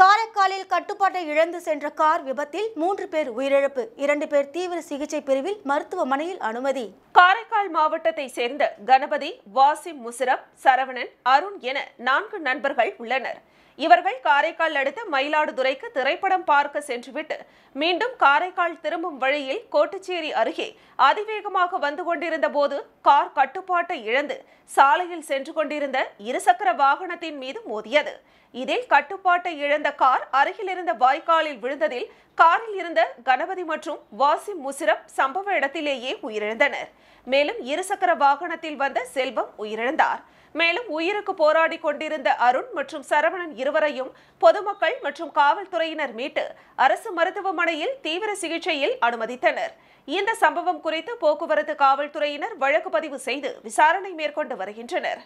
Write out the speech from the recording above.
காரைக்காலில் கட்டுப்பாட்டை இழந்து சென்ற கார் விபத்தில் மூன்று பேர் உயிரிழப்பு. இரண்டு பேர் தீவிர சிகிச்சை பிரிவில் மருத்துவமனையில் அனுமதி. காரைக்கால் மாவட்டத்தை சேர்ந்த கணபதி வாசிம் முசரப் சரவணன் அருண் என நான்கு நண்பர்கள் உள்ளனர். இவர்கள் காரைக்கால் அடுத்த மயிலாடுதுறைக்கு திரைப்படம் பார்க்க சென்றுவிட்டு மீண்டும் காரைக்கால் திரும்பும் வழியில் கோட்டுச்சேரி அருகே அதிவேகமாக வந்து கொண்டிருந்த போது கார் கட்டுப்பாட்டை இழந்து சாலையில் சென்று கொண்டிருந்த இருசக்கர வாகனத்தின் மீது மோதியது. இதில் கட்டுப்பாட்டை இழந்த கார் அருகில் இருந்த வாய்க்காலில் விழுந்ததில் காரில் இருந்த கணபதி மற்றும் வாசிம் முசிரப் சம்பவ இடத்திலேயே உயிரிழந்தனர். மேலும் இருசக்கர வாகனத்தில் வந்த செல்வம் உயிரிழந்தார். மேலும் உயிருக்கு போராடி கொண்டிருந்த அருண் மற்றும் சரவணன் இருவரையும் பொதுமக்கள் மற்றும் காவல்துறையினர் மீட்டு அரசு மருத்துவமனையில் தீவிர சிகிச்சையில் அனுமதித்தனர். இந்த சம்பவம் குறித்து போக்குவரத்து காவல்துறையினர் வழக்கு பதிவு செய்து விசாரணை மேற்கொண்டு வருகின்றனர்.